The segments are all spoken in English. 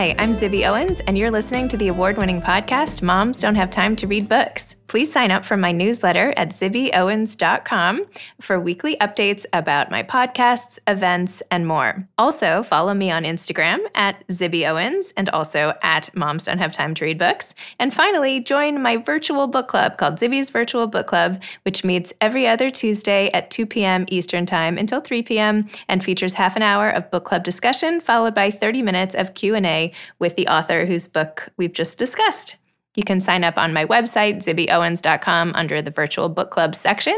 Hi, I'm Zibby Owens, and you're listening to the award winning podcast, Moms Don't Have Time to Read Books. Please sign up for my newsletter at zibbyowens.com for weekly updates about my podcasts, events, and more. Also, follow me on Instagram at zibbyowens and also at Moms Don't Have Time to Read Books. And finally, join my virtual book club called Zibby's Virtual Book Club, which meets every other Tuesday at 2 p.m. Eastern Time until 3 p.m. and features half an hour of book club discussion followed by 30 minutes of Q&A with the author whose book we've just discussed. You can sign up on my website, zibbyowens.com, under the virtual book club section,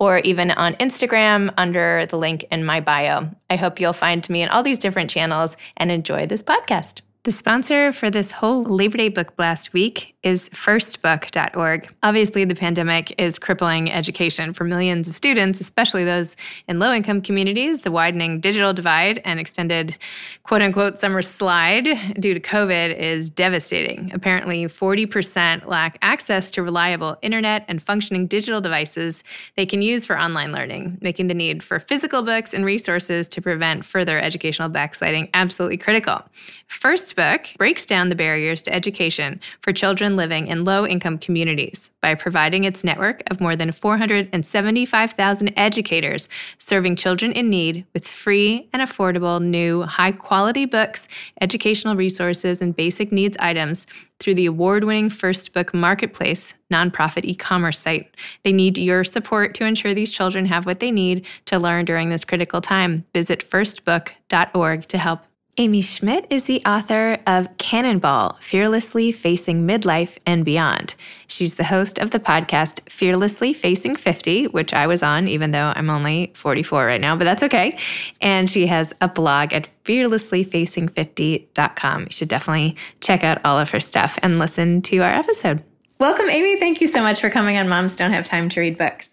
or even on Instagram under the link in my bio. I hope you'll find me in all these different channels and enjoy this podcast. The sponsor for this whole Labor Day Book Blast week is firstbook.org. Obviously, the pandemic is crippling education for millions of students, especially those in low income communities. The widening digital divide and extended quote unquote summer slide due to COVID is devastating. Apparently, 40% lack access to reliable internet and functioning digital devices they can use for online learning, making the need for physical books and resources to prevent further educational backsliding absolutely critical. First Book breaks down the barriers to education for children living in low income communities by providing its network of more than 475,000 educators serving children in need with free and affordable new high quality books, educational resources, and basic needs items through the award winning First Book Marketplace nonprofit e commerce site. They need your support to ensure these children have what they need to learn during this critical time. Visit firstbook.org to help. Amy Schmidt is the author of Cannonball Fearlessly Facing Midlife and Beyond. She's the host of the podcast Fearlessly Facing 50, which I was on, even though I'm only 44 right now, but that's okay. And she has a blog at fearlesslyfacing50.com. You should definitely check out all of her stuff and listen to our episode. Welcome, Amy. Thank you so much for coming on Moms Don't Have Time to Read Books.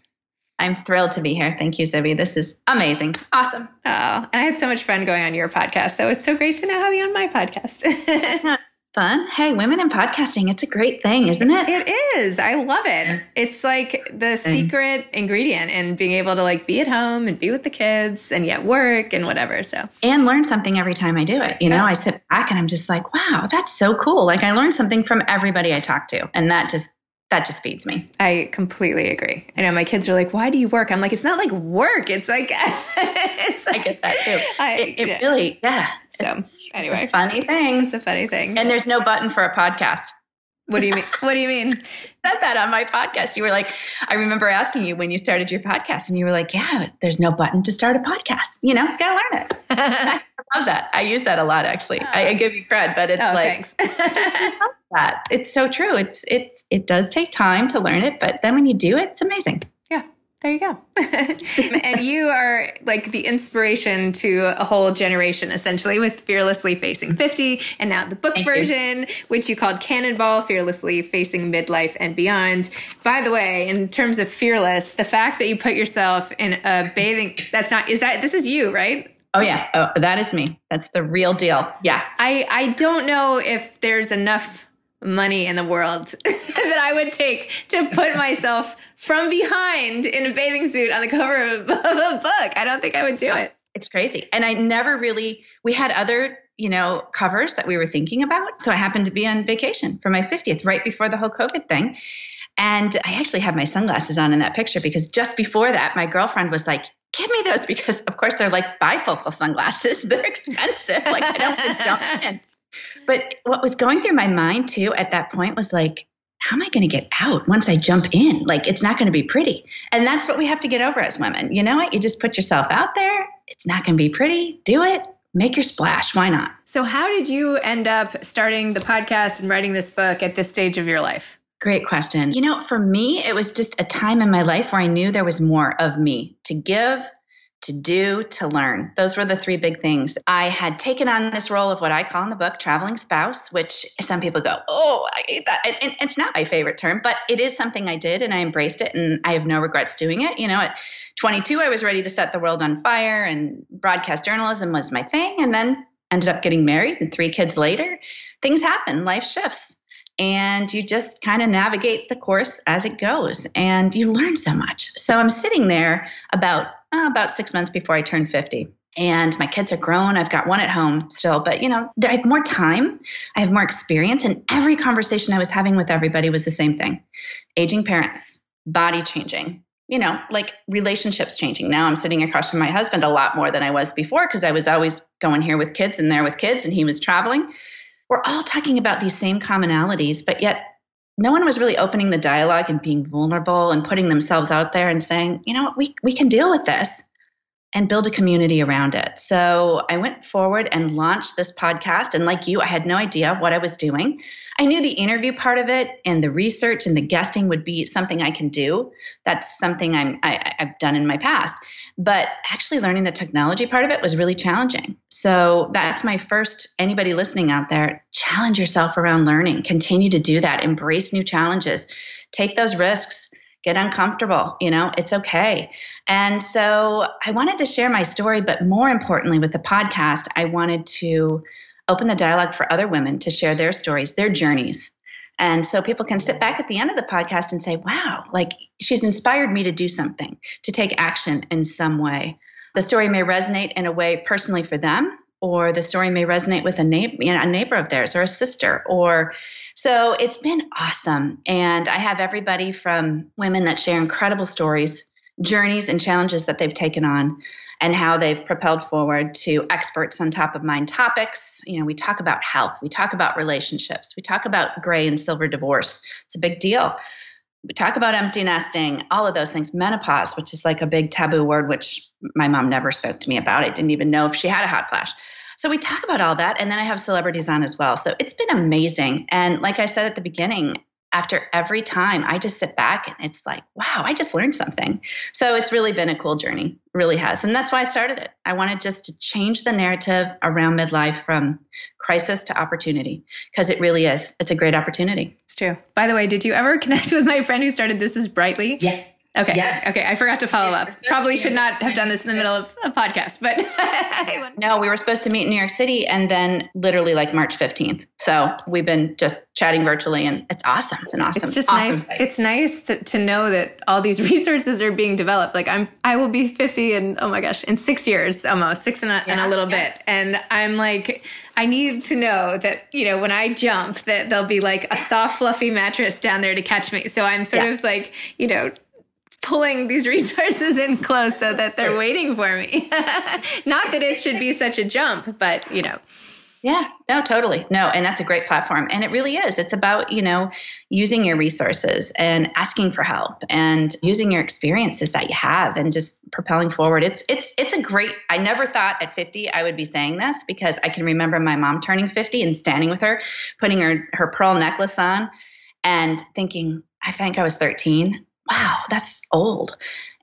I'm thrilled to be here. Thank you, Zibby. This is amazing. Awesome. Oh, and I had so much fun going on your podcast. So it's so great to now have you on my podcast. Fun. Hey, women in podcasting, it's a great thing, isn't it? It is. I love it. It's like the mm. secret ingredient in being able to like be at home and be with the kids and yet work and whatever. So and learn something every time I do it. You know, I sit back and I'm just like, wow, that's so cool. Like I learned something from everybody I talk to. And that just that just feeds me. I completely agree. I know my kids are like, "Why do you work?" I'm like, "It's not like work. It's like it's like, I get that too. I, it, it yeah. really, yeah. So it's, anyway, it's a funny thing. It's a funny thing. And there's no button for a podcast. What do you mean? what do you mean? said that on my podcast. You were like, I remember asking you when you started your podcast, and you were like, "Yeah, there's no button to start a podcast. You know, gotta learn it." I love that. I use that a lot, actually. Oh. I, I, give you credit, but it's oh, like that. It's so true. It's it's it does take time to learn it, but then when you do it, it's amazing. There you go. and you are like the inspiration to a whole generation, essentially, with Fearlessly Facing 50, and now the book Thank version, you. which you called Cannonball Fearlessly Facing Midlife and Beyond. By the way, in terms of fearless, the fact that you put yourself in a bathing, that's not, is that, this is you, right? Oh yeah, oh, that is me. That's the real deal. Yeah. I I don't know if there's enough money in the world that I would take to put myself from behind in a bathing suit on the cover of, of a book. I don't think I would do it. It's crazy. And I never really, we had other, you know, covers that we were thinking about. So I happened to be on vacation for my 50th right before the whole COVID thing. And I actually have my sunglasses on in that picture because just before that, my girlfriend was like, give me those because of course they're like bifocal sunglasses. They're expensive. Like I don't in. But what was going through my mind too at that point was like, how am I going to get out once I jump in? Like, it's not going to be pretty. And that's what we have to get over as women. You know what? You just put yourself out there. It's not going to be pretty. Do it. Make your splash. Why not? So, how did you end up starting the podcast and writing this book at this stage of your life? Great question. You know, for me, it was just a time in my life where I knew there was more of me to give, to do, to learn. Those were the three big things. I had taken on this role of what I call in the book traveling spouse, which some people go, Oh, I hate that. And it's not my favorite term, but it is something I did and I embraced it and I have no regrets doing it. You know, at 22, I was ready to set the world on fire and broadcast journalism was my thing. And then ended up getting married and three kids later, things happen, life shifts and you just kind of navigate the course as it goes and you learn so much so i'm sitting there about uh, about six months before i turned 50 and my kids are grown. I've got one at home still, but you know, I have more time. I have more experience. And every conversation I was having with everybody was the same thing aging parents, body changing, you know, like relationships changing. Now I'm sitting across from my husband a lot more than I was before because I was always going here with kids and there with kids and he was traveling. We're all talking about these same commonalities, but yet no one was really opening the dialogue and being vulnerable and putting themselves out there and saying, you know what, we, we can deal with this and build a community around it. So I went forward and launched this podcast. And like you, I had no idea what I was doing. I knew the interview part of it and the research and the guesting would be something I can do. That's something I'm, I, I've done in my past. But actually learning the technology part of it was really challenging. So that's my first, anybody listening out there, challenge yourself around learning. Continue to do that. Embrace new challenges. Take those risks get uncomfortable. You know, it's okay. And so I wanted to share my story, but more importantly, with the podcast, I wanted to open the dialogue for other women to share their stories, their journeys. And so people can sit back at the end of the podcast and say, wow, like she's inspired me to do something, to take action in some way. The story may resonate in a way personally for them, or the story may resonate with a neighbor, you know, a neighbor of theirs or a sister or so it's been awesome. And I have everybody from women that share incredible stories, journeys, and challenges that they've taken on and how they've propelled forward to experts on top of mind topics. You know, we talk about health, we talk about relationships, we talk about gray and silver divorce. It's a big deal. We talk about empty nesting, all of those things, menopause, which is like a big taboo word, which my mom never spoke to me about. I didn't even know if she had a hot flash. So we talk about all that. And then I have celebrities on as well. So it's been amazing. And like I said at the beginning, after every time, I just sit back and it's like, wow, I just learned something. So it's really been a cool journey, really has. And that's why I started it. I wanted just to change the narrative around midlife from crisis to opportunity because it really is. It's a great opportunity. It's true. By the way, did you ever connect with my friend who started This Is Brightly? Yes. Okay. Yes. Okay. I forgot to follow up. Probably should not have done this in the middle of a podcast, but no, we were supposed to meet in New York City and then literally like March 15th. So we've been just chatting virtually and it's awesome. It's an awesome, it's just awesome nice. Site. It's nice to, to know that all these resources are being developed. Like I'm, I will be 50 and oh my gosh, in six years almost six and a, yeah, and a little yeah. bit. And I'm like, I need to know that, you know, when I jump that there'll be like a soft, fluffy mattress down there to catch me. So I'm sort yeah. of like, you know, pulling these resources in close so that they're waiting for me. Not that it should be such a jump, but you know. Yeah, no, totally. No, and that's a great platform. And it really is. It's about, you know, using your resources and asking for help and using your experiences that you have and just propelling forward. It's it's it's a great I never thought at 50 I would be saying this because I can remember my mom turning 50 and standing with her, putting her her pearl necklace on and thinking, I think I was 13 wow, that's old.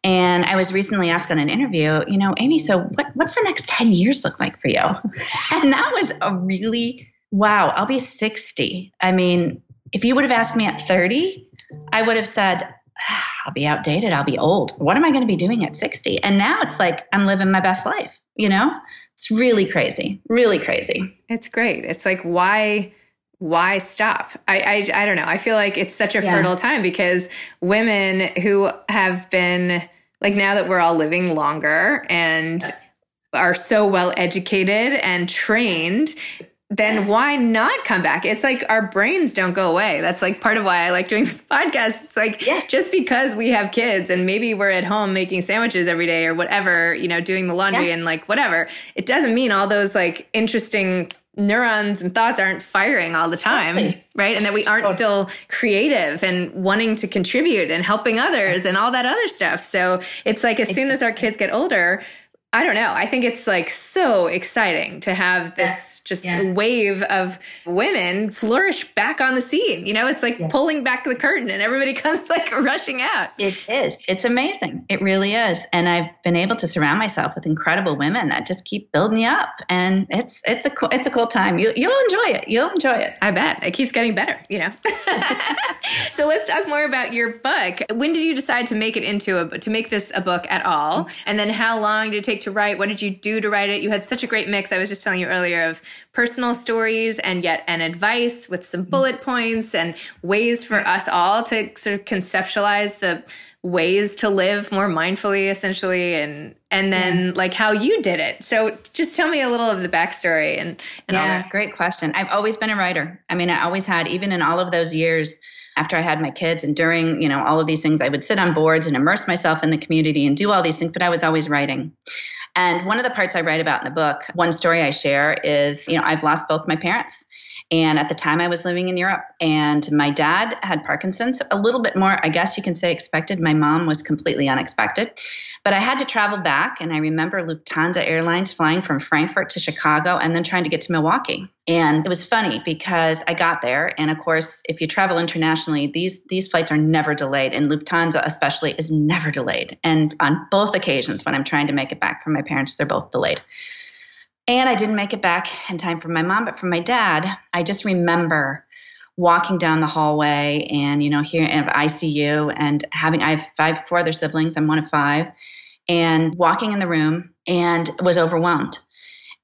And I was recently asked on an interview, you know, Amy, so what, what's the next 10 years look like for you? And that was a really, wow, I'll be 60. I mean, if you would have asked me at 30, I would have said, ah, I'll be outdated. I'll be old. What am I going to be doing at 60? And now it's like I'm living my best life, you know? It's really crazy, really crazy. It's great. It's like, why? Why stop? I, I, I don't know. I feel like it's such a yeah. fertile time because women who have been like now that we're all living longer and are so well educated and trained, then yes. why not come back? It's like our brains don't go away. That's like part of why I like doing this podcast. It's like yes. just because we have kids and maybe we're at home making sandwiches every day or whatever, you know, doing the laundry and like whatever, it doesn't mean all those like interesting neurons and thoughts aren't firing all the time, right? And that we aren't still creative and wanting to contribute and helping others and all that other stuff. So it's like as soon as our kids get older, I don't know. I think it's like so exciting to have this just yeah. wave of women flourish back on the scene. You know, it's like yeah. pulling back the curtain and everybody comes like rushing out. It is. It's amazing. It really is. And I've been able to surround myself with incredible women that just keep building you up. And it's it's a cool it's a cool time. You you'll enjoy it. You'll enjoy it. I bet. It keeps getting better, you know. so let's talk more about your book. When did you decide to make it into a to make this a book at all? And then how long did it take to write? What did you do to write it? You had such a great mix. I was just telling you earlier of personal stories and yet an advice with some mm-hmm. bullet points and ways for us all to sort of conceptualize the ways to live more mindfully essentially and and then yeah. like how you did it so just tell me a little of the backstory and, and yeah great question i've always been a writer i mean i always had even in all of those years after i had my kids and during you know all of these things i would sit on boards and immerse myself in the community and do all these things but i was always writing. And one of the parts i write about in the book one story i share is you know i've lost both my parents and at the time, I was living in Europe, and my dad had Parkinson's, a little bit more, I guess you can say, expected. My mom was completely unexpected. But I had to travel back, and I remember Lufthansa Airlines flying from Frankfurt to Chicago and then trying to get to Milwaukee. And it was funny because I got there, and of course, if you travel internationally, these these flights are never delayed, and Lufthansa especially is never delayed. And on both occasions, when I'm trying to make it back from my parents, they're both delayed. And I didn't make it back in time for my mom, but for my dad, I just remember walking down the hallway and, you know, here in ICU and having, I have five, four other siblings. I'm one of five. And walking in the room and was overwhelmed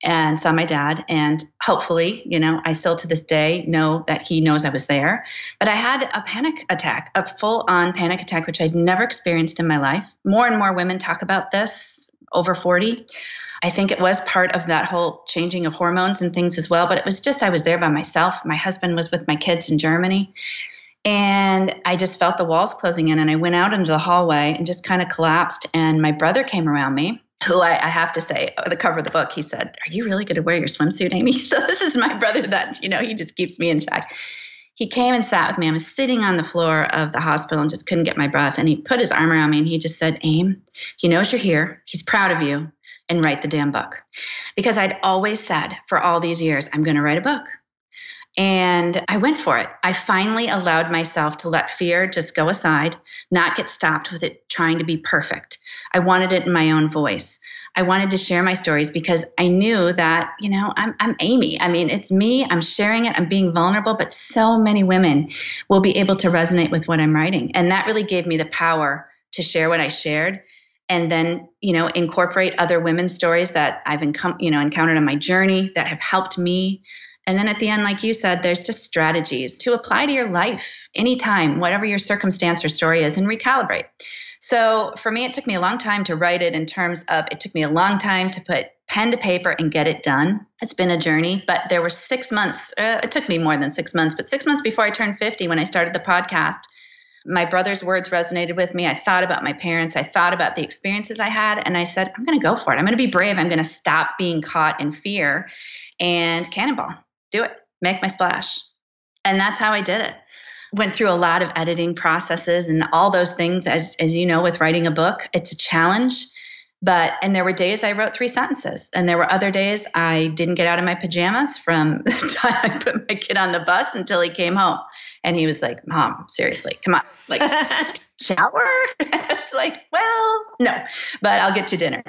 and saw my dad. And hopefully, you know, I still to this day know that he knows I was there. But I had a panic attack, a full on panic attack, which I'd never experienced in my life. More and more women talk about this over 40. I think it was part of that whole changing of hormones and things as well. But it was just, I was there by myself. My husband was with my kids in Germany. And I just felt the walls closing in. And I went out into the hallway and just kind of collapsed. And my brother came around me, who I, I have to say, the cover of the book, he said, Are you really going to wear your swimsuit, Amy? So this is my brother that, you know, he just keeps me in check he came and sat with me. I was sitting on the floor of the hospital and just couldn't get my breath. And he put his arm around me and he just said, Aim, he knows you're here. He's proud of you and write the damn book. Because I'd always said for all these years, I'm going to write a book. And I went for it. I finally allowed myself to let fear just go aside, not get stopped with it trying to be perfect. I wanted it in my own voice. I wanted to share my stories because I knew that, you know, I'm, I'm Amy. I mean, it's me. I'm sharing it. I'm being vulnerable, but so many women will be able to resonate with what I'm writing. And that really gave me the power to share what I shared and then you know incorporate other women's stories that i've encom- you know encountered on my journey that have helped me. And then at the end like you said there's just strategies to apply to your life anytime whatever your circumstance or story is and recalibrate. So for me it took me a long time to write it in terms of it took me a long time to put pen to paper and get it done. It's been a journey but there were six months uh, it took me more than six months but six months before i turned 50 when i started the podcast my brother's words resonated with me. I thought about my parents. I thought about the experiences I had. And I said, I'm going to go for it. I'm going to be brave. I'm going to stop being caught in fear and cannonball. Do it. Make my splash. And that's how I did it. Went through a lot of editing processes and all those things. As, as you know, with writing a book, it's a challenge. But, and there were days I wrote three sentences. And there were other days I didn't get out of my pajamas from the time I put my kid on the bus until he came home. And he was like, Mom, seriously, come on. Like, shower? I was like, well, no, but I'll get you dinner.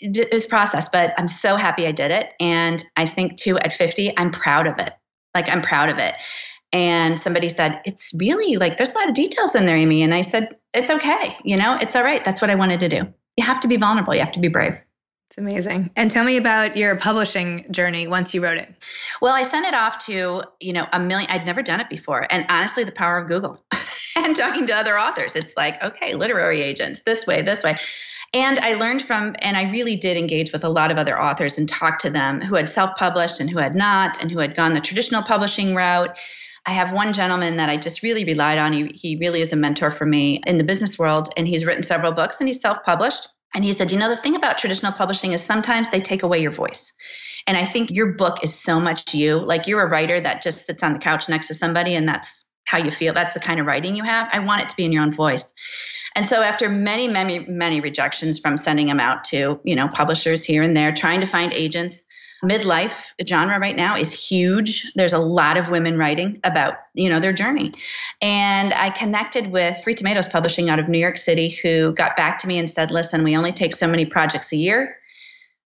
It was process, but I'm so happy I did it. And I think too, at 50, I'm proud of it. Like, I'm proud of it. And somebody said, It's really like there's a lot of details in there, Amy. And I said, It's okay. You know, it's all right. That's what I wanted to do you have to be vulnerable. You have to be brave. It's amazing. And tell me about your publishing journey once you wrote it. Well, I sent it off to, you know, a million I'd never done it before. And honestly, the power of Google and talking to other authors. It's like, okay, literary agents, this way, this way. And I learned from, and I really did engage with a lot of other authors and talk to them who had self published and who had not, and who had gone the traditional publishing route. I have one gentleman that I just really relied on. He, he really is a mentor for me in the business world, and he's written several books and he's self published. And he said, You know, the thing about traditional publishing is sometimes they take away your voice. And I think your book is so much you. Like you're a writer that just sits on the couch next to somebody, and that's how you feel. That's the kind of writing you have. I want it to be in your own voice. And so after many, many, many rejections from sending them out to, you know, publishers here and there, trying to find agents, midlife genre right now is huge. There's a lot of women writing about you know their journey. And i connected with Three Tomatoes publishing out of new york city who got back to me and said listen we only take so many projects a year.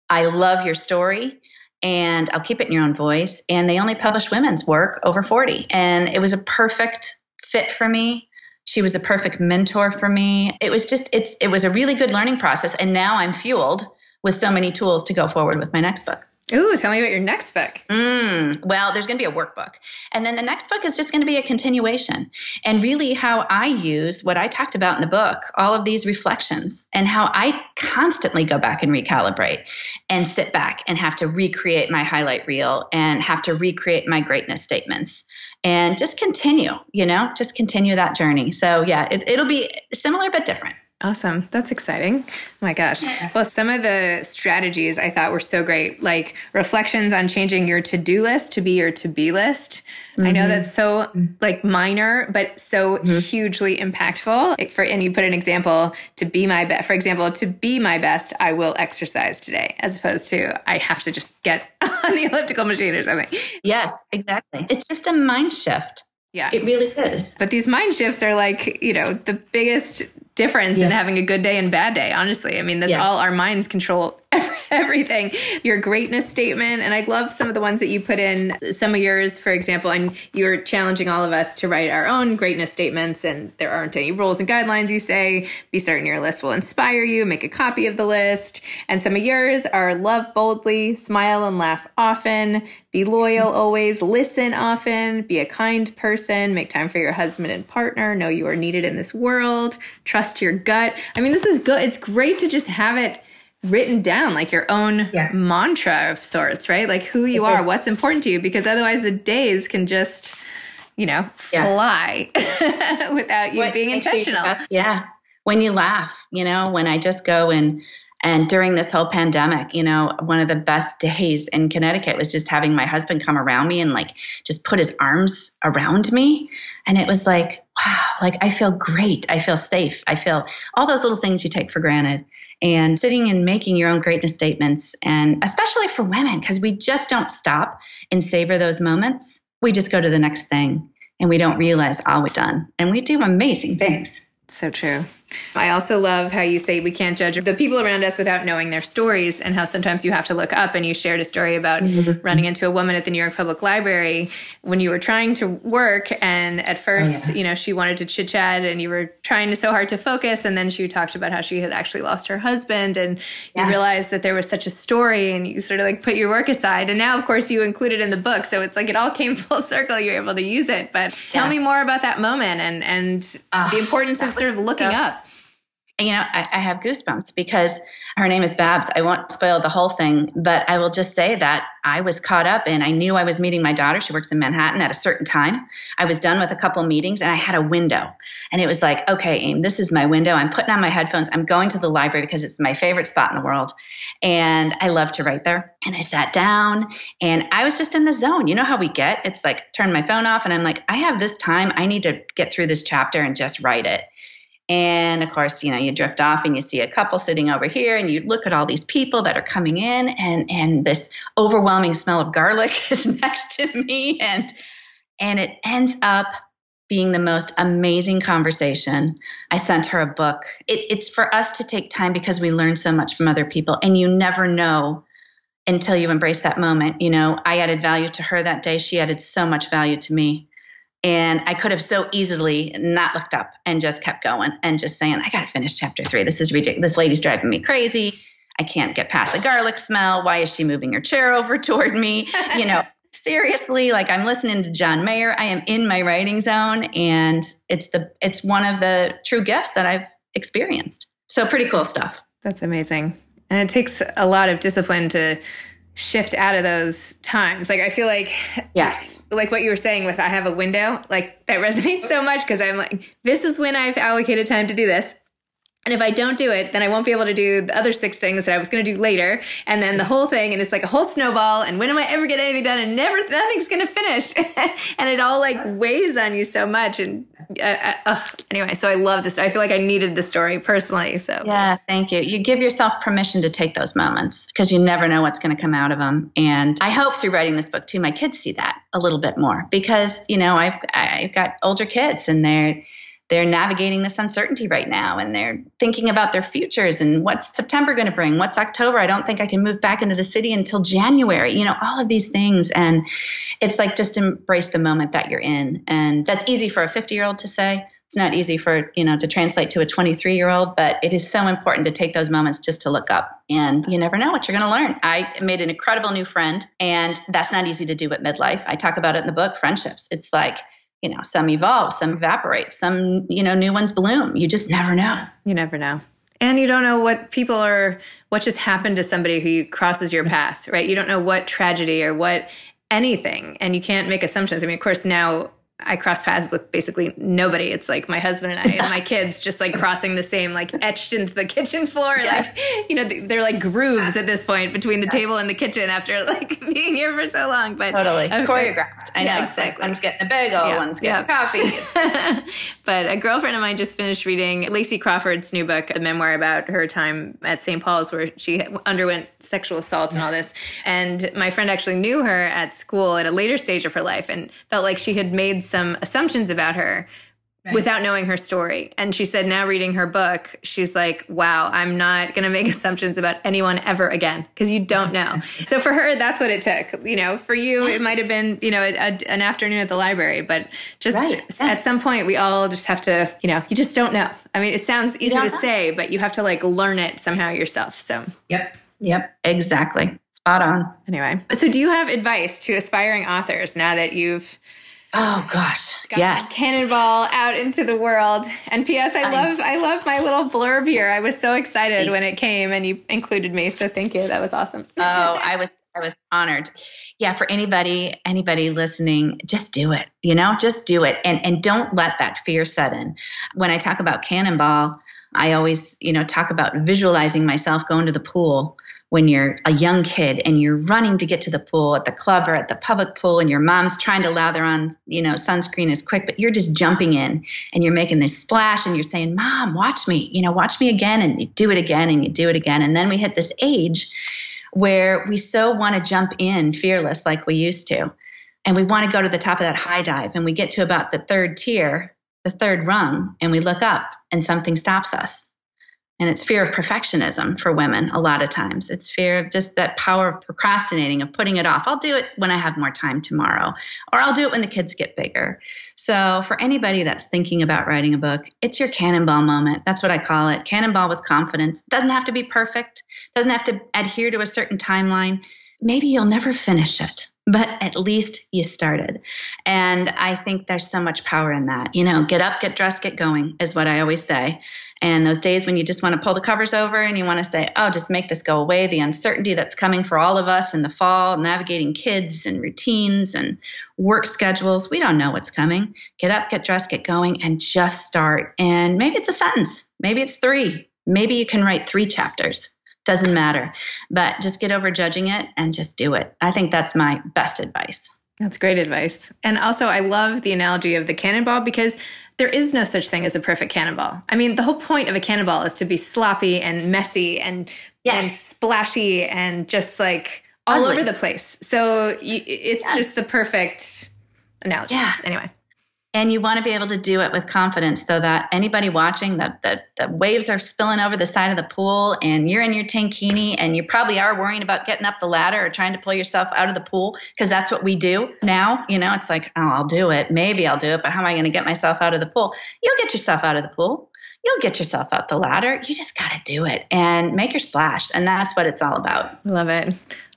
I love your story and i'll keep it in your own voice. And they only publish women's work over 40 and it was a perfect fit for me. She was a perfect mentor for me. It was just it's it was a really good learning process and now i'm fueled with so many tools to go forward with my next book Ooh, tell me about your next book. Mm, well, there's going to be a workbook. And then the next book is just going to be a continuation. And really, how I use what I talked about in the book, all of these reflections, and how I constantly go back and recalibrate and sit back and have to recreate my highlight reel and have to recreate my greatness statements and just continue, you know, just continue that journey. So, yeah, it, it'll be similar but different. Awesome. That's exciting. Oh my gosh. Well, some of the strategies I thought were so great, like reflections on changing your to do list to be your to be list. Mm-hmm. I know mm-hmm. that's so like minor, but so mm-hmm. hugely impactful. Like for, and you put an example to be my best, for example, to be my best, I will exercise today, as opposed to I have to just get on the elliptical machine or something. Yes, exactly. It's just a mind shift. Yeah. It really is. But these mind shifts are like, you know, the biggest difference yeah. in having a good day and bad day, honestly. I mean, that's yeah. all our minds control everything. Your greatness statement. And I love some of the ones that you put in, some of yours, for example, and you're challenging all of us to write our own greatness statements. And there aren't any rules and guidelines. You say, be certain your list will inspire you, make a copy of the list. And some of yours are love boldly, smile and laugh often, be loyal always, listen often, be a kind person, make time for your husband and partner, know you are needed in this world, trust your gut. I mean, this is good. It's great to just have it written down like your own yeah. mantra of sorts, right? Like who you are, what's important to you, because otherwise the days can just, you know, fly yeah. without you what being intentional. yeah. When you laugh, you know, when I just go and and during this whole pandemic, you know, one of the best days in Connecticut was just having my husband come around me and like just put his arms around me. And it was like, wow, like I feel great. I feel safe. I feel all those little things you take for granted. And sitting and making your own greatness statements, and especially for women, because we just don't stop and savor those moments. We just go to the next thing and we don't realize all we've done. And we do amazing things. So true. I also love how you say we can't judge the people around us without knowing their stories, and how sometimes you have to look up. And you shared a story about mm-hmm. running into a woman at the New York Public Library when you were trying to work. And at first, oh, yeah. you know, she wanted to chit chat, and you were trying so hard to focus. And then she talked about how she had actually lost her husband, and yeah. you realized that there was such a story, and you sort of like put your work aside. And now, of course, you include it in the book, so it's like it all came full circle. You're able to use it. But tell me more about that moment and and uh, the importance of sort of looking so- up you know, I, I, have goosebumps because her name is Babs. I won't spoil the whole thing, but I will just say that I was caught up and I knew I was meeting my daughter. She works in Manhattan at a certain time. I was done with a couple meetings and I had a window. And it was like, okay, Aim, this is my window. I'm putting on my headphones. I'm going to the library because it's my favorite spot in the world. And I love to write there. And I sat down and I was just in the zone. You know how we get? It's like turn my phone off and I'm like, I have this time. I need to get through this chapter and just write it. And of course, you know, you drift off and you see a couple sitting over here and you look at all these people that are coming in and and this overwhelming smell of garlic is next to me and and it ends up being the most amazing conversation. I sent her a book. It, it's for us to take time because we learn so much from other people and you never know until you embrace that moment. You know, I added value to her that day. She added so much value to me. And I could have so easily not looked up and just kept going and just saying, I got to finish chapter three. This is ridiculous. This lady's driving me crazy. I can't get past the garlic smell. Why is she moving her chair over toward me? You know, seriously, like I'm listening to John Mayer. I am in my writing zone and it's the it's one of the true gifts that I've experienced. So pretty cool stuff. That's amazing. And it takes a lot of discipline to shift out of those times. Like I feel like yes, like what you were saying with I have a window, like that resonates so much because I'm like this is when I've allocated time to do this. And if I don't do it, then I won't be able to do the other six things that I was going to do later. And then the whole thing, and it's like a whole snowball. And when am I ever get anything done? And never, nothing's going to finish. and it all like weighs on you so much. And uh, uh, anyway, so I love this. I feel like I needed the story personally. So yeah, thank you. You give yourself permission to take those moments because you never know what's going to come out of them. And I hope through writing this book too, my kids see that a little bit more because you know I've I've got older kids and they're they're navigating this uncertainty right now and they're thinking about their futures and what's September going to bring? What's October? I don't think I can move back into the city until January. You know, all of these things. And it's like just embrace the moment that you're in. And that's easy for a 50 year old to say. It's not easy for, you know, to translate to a 23 year old, but it is so important to take those moments just to look up. And you never know what you're going to learn. I made an incredible new friend, and that's not easy to do at midlife. I talk about it in the book, Friendships. It's like, you know, some evolve, some evaporate, some, you know, new ones bloom. You just never know. You never know. And you don't know what people are, what just happened to somebody who crosses your path, right? You don't know what tragedy or what anything. And you can't make assumptions. I mean, of course, now I cross paths with basically nobody. It's like my husband and I and my kids just like crossing the same, like etched into the kitchen floor. Yeah. Like, you know, they're like grooves at this point between the yeah. table and the kitchen after like being here for so long. But totally okay. choreographed. I know. Yeah, exactly. Like one's getting a bagel, one's getting coffee. but a girlfriend of mine just finished reading Lacy Crawford's new book, a memoir about her time at St. Paul's where she underwent sexual assault and all this. And my friend actually knew her at school at a later stage of her life and felt like she had made some assumptions about her Right. without knowing her story. And she said, now reading her book, she's like, wow, I'm not going to make assumptions about anyone ever again because you don't know. so for her, that's what it took. You know, for you, it might have been, you know, a, a, an afternoon at the library, but just right. yeah. at some point, we all just have to, you know, you just don't know. I mean, it sounds easy to say, but you have to like learn it somehow yourself. So, yep. Yep. Exactly. Spot on. Anyway, so do you have advice to aspiring authors now that you've, Oh gosh. Got yes. Cannonball out into the world. And PS, I love I love my little blurb here. I was so excited when it came and you included me. So thank you. That was awesome. oh, I was I was honored. Yeah, for anybody anybody listening, just do it. You know, just do it and and don't let that fear set in. When I talk about cannonball, I always, you know, talk about visualizing myself going to the pool when you're a young kid and you're running to get to the pool at the club or at the public pool and your mom's trying to lather on you know sunscreen as quick but you're just jumping in and you're making this splash and you're saying mom watch me you know watch me again and you do it again and you do it again. And then we hit this age where we so want to jump in fearless like we used to. And we want to go to the top of that high dive and we get to about the third tier the third rung and we look up and something stops us and it's fear of perfectionism for women a lot of times. It's fear of just that power of procrastinating, of putting it off. I'll do it when I have more time tomorrow, or I'll do it when the kids get bigger. So, for anybody that's thinking about writing a book, it's your cannonball moment. That's what I call it cannonball with confidence. It doesn't have to be perfect, doesn't have to adhere to a certain timeline. Maybe you'll never finish it, but at least you started. And I think there's so much power in that. You know, get up, get dressed, get going is what I always say. And those days when you just want to pull the covers over and you want to say, oh, just make this go away, the uncertainty that's coming for all of us in the fall, navigating kids and routines and work schedules, we don't know what's coming. Get up, get dressed, get going, and just start. And maybe it's a sentence, maybe it's three, maybe you can write three chapters. Doesn't matter. But just get over judging it and just do it. I think that's my best advice. That's great advice. And also, I love the analogy of the cannonball because there is no such thing as a perfect cannonball. I mean, the whole point of a cannonball is to be sloppy and messy and yes. and splashy and just like all Ugly. over the place. So it's yes. just the perfect analogy. Yeah. Anyway and you want to be able to do it with confidence so that anybody watching the, the, the, waves are spilling over the side of the pool and you're in your tankini and you probably are worrying about getting up the ladder or trying to pull yourself out of the pool because that's what we do. Now you know it's like oh i'll do it. Maybe i'll do it but how am i going to get myself out of the pool? You'll get yourself out of the pool. You'll get yourself out the ladder. You just got to do it and make your splash. And that's what it's all about. Love it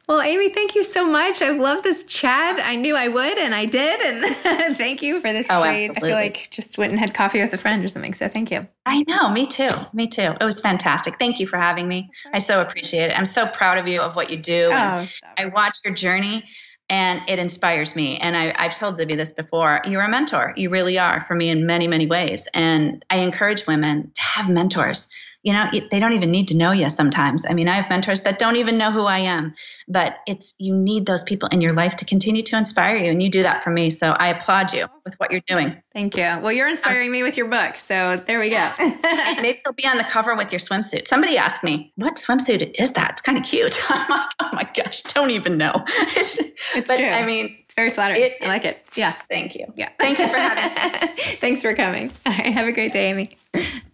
well, Amy, thank you so much. I love this chat. I knew I would, and I did. And thank you for this oh, great. Absolutely. I feel like just went and had coffee with a friend or something. So thank you. I know. Me too. Me too. It was fantastic. Thank you for having me. I so appreciate it. I'm so proud of you of what you do. Oh, I watch your journey and it inspires me. And I, have told Zibby this before. You're a mentor. You really are for me in many, many ways. And I encourage women to have mentors you know, they don't even need to know you sometimes. I mean, I have mentors that don't even know who I am, but it's you need those people in your life to continue to inspire you. And you do that for me. So I applaud you with what you're doing. Thank you. Well, you're inspiring me with your book. So there we go. Maybe you'll be on the cover with your swimsuit. Somebody asked me, what swimsuit is that? It's kind of cute. I'm like, oh my gosh, don't even know. it's but, true. I mean, it's very flattering. It, I like it. Yeah. Thank you. Yeah. Thank you for having me. Thanks for coming. All right. Have a great day, Amy.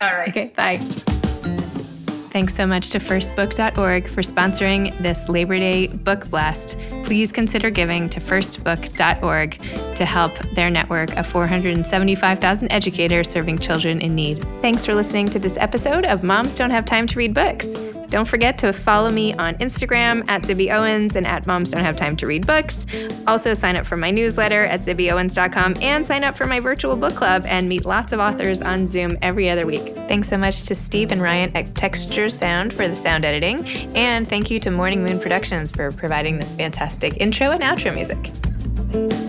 All right. Okay. Bye. Thanks so much to firstbook.org for sponsoring this Labor Day book blast. Please consider giving to firstbook.org to help their network of 475,000 educators serving children in need. Thanks for listening to this episode of Moms Don't Have Time to Read Books. Don't forget to follow me on Instagram at Zibby Owens and at Moms Don't Have Time to Read Books. Also, sign up for my newsletter at zibbyowens.com and sign up for my virtual book club and meet lots of authors on Zoom every other week. Thanks so much to Steve and Ryan at Texture Sound for the sound editing. And thank you to Morning Moon Productions for providing this fantastic intro and outro music.